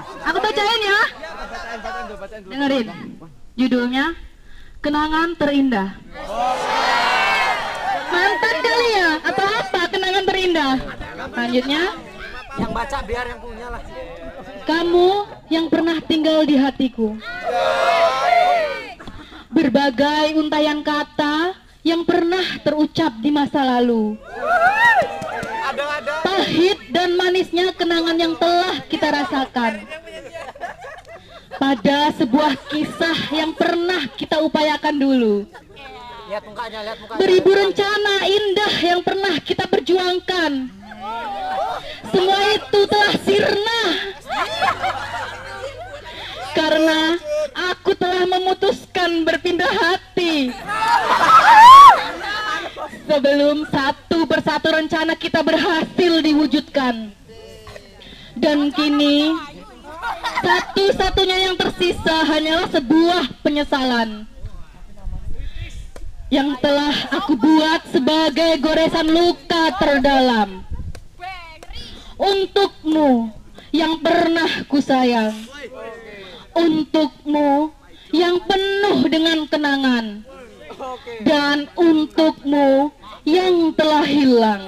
Aku bacain ya. Dengerin. Judulnya Kenangan Terindah. Mantan kali ya? Atau apa kenangan terindah? Lanjutnya, Yang baca biar yang punya lah. kamu yang pernah tinggal di hatiku. Berbagai untayan kata yang pernah terucap di masa lalu. Pahit dan manisnya kenangan yang telah kita rasakan. Pada sebuah kisah yang pernah kita upayakan dulu. Lihat mukanya, lihat mukanya. Beribu rencana indah yang pernah kita perjuangkan. Semua itu telah sirna. Karena aku telah memutuskan berpindah hati. Sebelum satu persatu rencana kita berhasil diwujudkan. Dan kini satu-satunya yang tersisa hanyalah sebuah penyesalan yang telah aku buat sebagai goresan luka terdalam. Untukmu yang pernah kusayang. Untukmu yang penuh dengan kenangan. Dan untukmu yang telah hilang.